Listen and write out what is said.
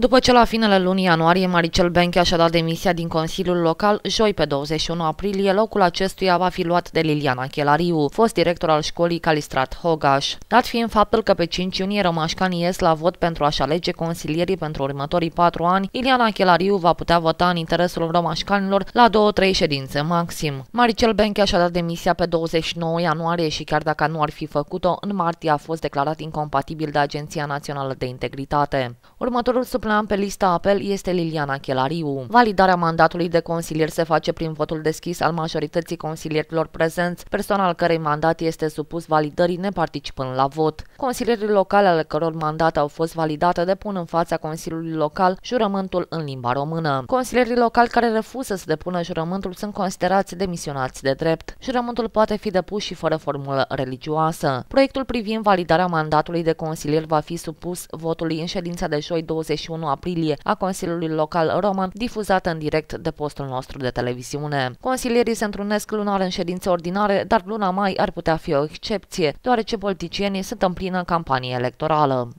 După ce la finele lunii ianuarie Maricel Benchea și-a dat demisia din Consiliul Local, joi pe 21 aprilie, locul acestuia va fi luat de Liliana Chelariu, fost director al școlii Calistrat Hogaș. Dat fiind faptul că pe 5 iunie rămașcanii ies la vot pentru a-și alege consilierii pentru următorii patru ani, Liliana Chelariu va putea vota în interesul rămașcanilor la două-trei ședințe maxim. Maricel Benchea și-a dat demisia pe 29 ianuarie și chiar dacă nu ar fi făcut-o, în martie a fost declarat incompatibil de Agenția Națională de Integritate. Următorul supleant pe lista apel este Liliana Chelariu. Validarea mandatului de consilier se face prin votul deschis al majorității consilierilor prezenți, persoana al cărei mandat este supus validării neparticipând la vot. Consilierii locale ale căror mandate au fost validate depun în fața Consiliului Local jurământul în limba română. Consilierii locali care refuză să depună jurământul sunt considerați demisionați de drept. Jurământul poate fi depus și fără formulă religioasă. Proiectul privind validarea mandatului de consilier va fi supus votului în ședința de joi 21 aprilie a Consiliului Local Român, difuzată în direct de postul nostru de televiziune. Consilierii se întrunesc lunar în ședințe ordinare, dar luna mai ar putea fi o excepție, deoarece politicienii sunt în plină campanie electorală.